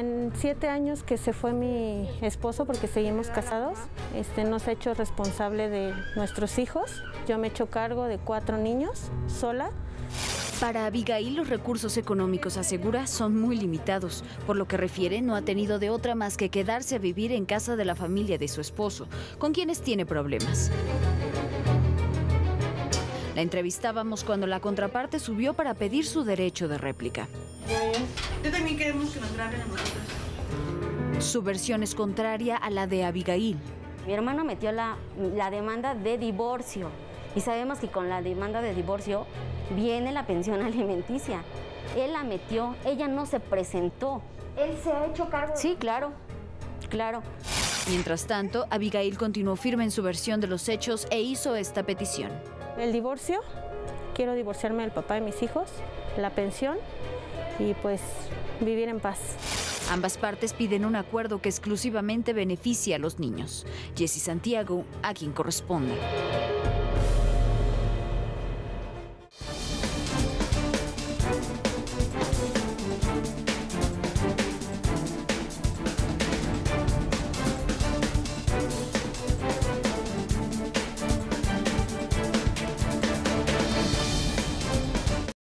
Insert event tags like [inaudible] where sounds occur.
En siete años que se fue mi esposo, porque seguimos casados, este, nos ha hecho responsable de nuestros hijos. Yo me he hecho cargo de cuatro niños sola. Para Abigail los recursos económicos, asegura, son muy limitados, por lo que refiere no ha tenido de otra más que quedarse a vivir en casa de la familia de su esposo, con quienes tiene problemas. La entrevistábamos cuando la contraparte subió para pedir su derecho de réplica. También queremos que nos graben a nosotros. Su versión es contraria a la de Abigail. Mi hermano metió la, la demanda de divorcio y sabemos que con la demanda de divorcio viene la pensión [laughs] alimenticia. Él la metió, ella no se presentó. Él se ha hecho cargo. Sí, claro, claro. Mientras tanto, Abigail continuó firme en su versión de los hechos e hizo esta petición. El divorcio, quiero divorciarme del papá de mis hijos, la pensión y pues vivir en paz. Ambas partes piden un acuerdo que exclusivamente beneficie a los niños. Jessy Santiago, a quien corresponde.